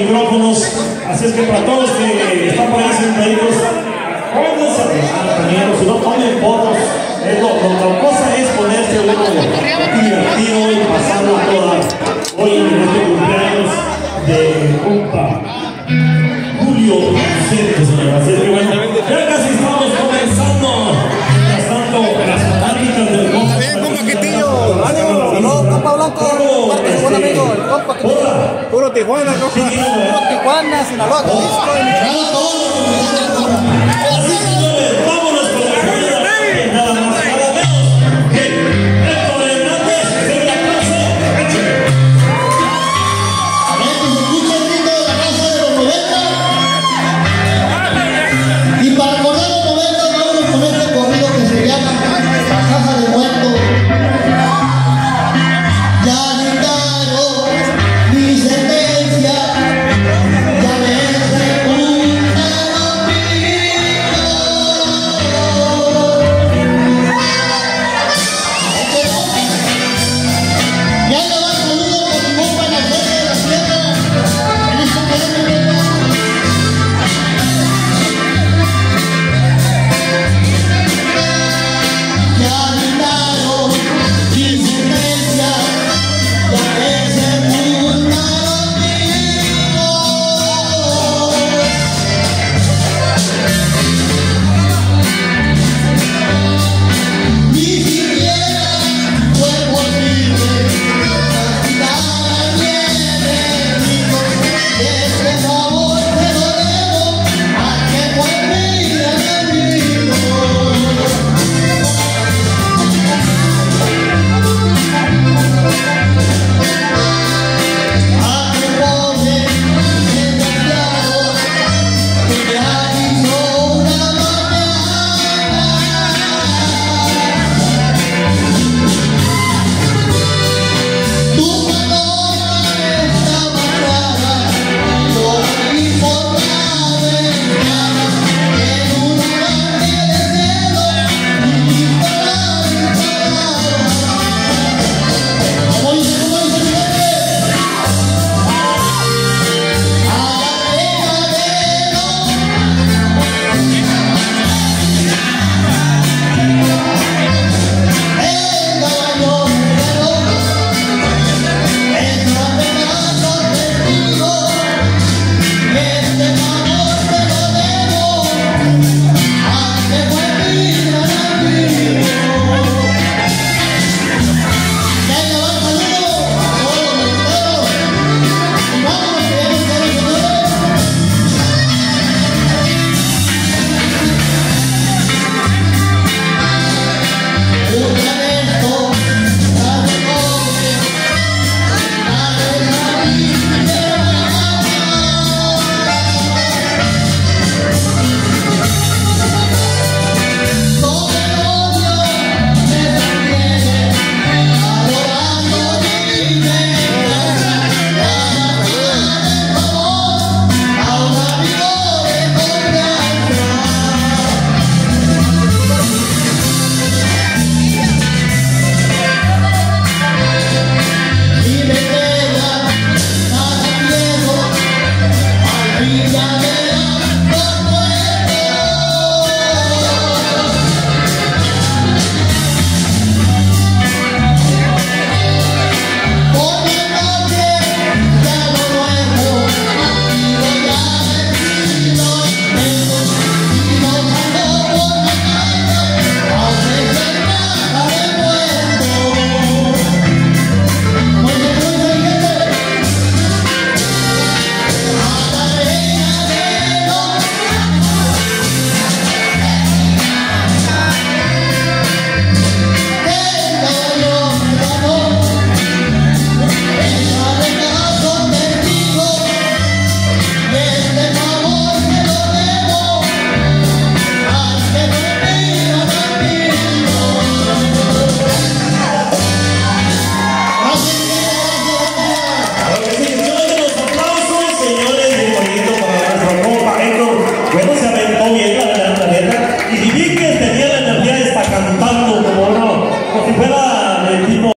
micrófonos. Así es que para todos que están por ahí sentaditos, pónganse a trabajar también, si no tomen fotos. Es lo, la cosa es ponerse uno divertido y pasarlo toda. Hoy en este cumpleaños de compa Julio Vicente, señora. Así es que bueno, ya casi estamos comenzando. Mientras tanto, las fanáticas del compa. Bien, compa Quitillo. Saludos, compa Blanco. Parte de buen amigo, el compa Quitillo. Puro Tijuana, compa. Puro Tijuana, Sinaloa, Jalisco